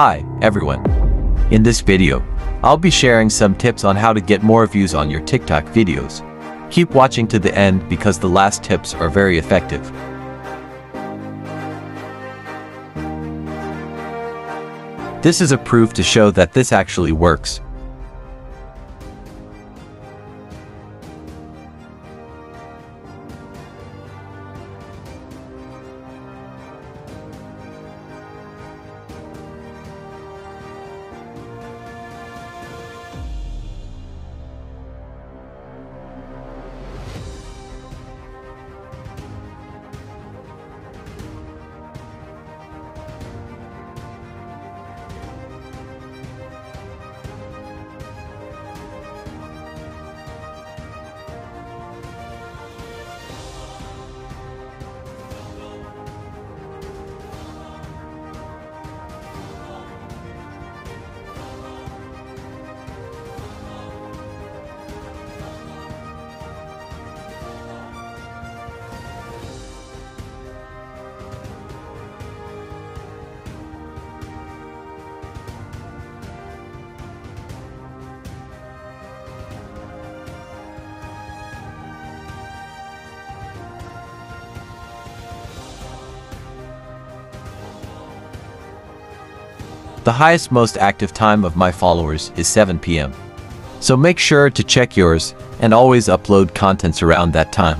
Hi, everyone. In this video, I'll be sharing some tips on how to get more views on your TikTok videos. Keep watching to the end because the last tips are very effective. This is a proof to show that this actually works. The highest most active time of my followers is 7 p.m. So make sure to check yours and always upload contents around that time.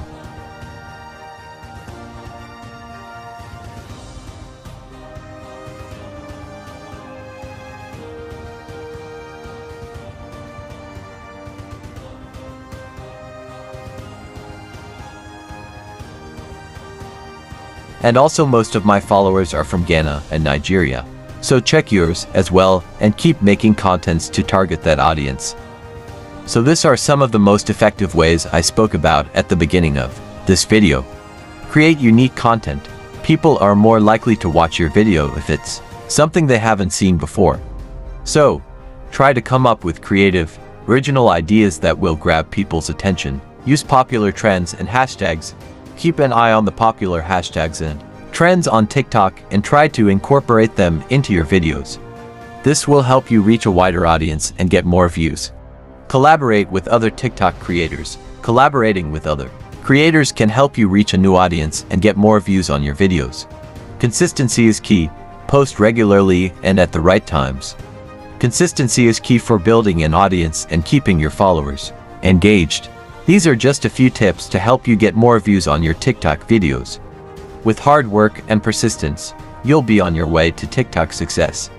And also most of my followers are from Ghana and Nigeria. So check yours as well and keep making contents to target that audience. So these are some of the most effective ways I spoke about at the beginning of this video. Create unique content. People are more likely to watch your video if it's something they haven't seen before. So, try to come up with creative, original ideas that will grab people's attention. Use popular trends and hashtags. Keep an eye on the popular hashtags and trends on TikTok and try to incorporate them into your videos. This will help you reach a wider audience and get more views. Collaborate with other TikTok creators. Collaborating with other creators can help you reach a new audience and get more views on your videos. Consistency is key. Post regularly and at the right times. Consistency is key for building an audience and keeping your followers engaged. These are just a few tips to help you get more views on your TikTok videos. With hard work and persistence, you'll be on your way to TikTok success.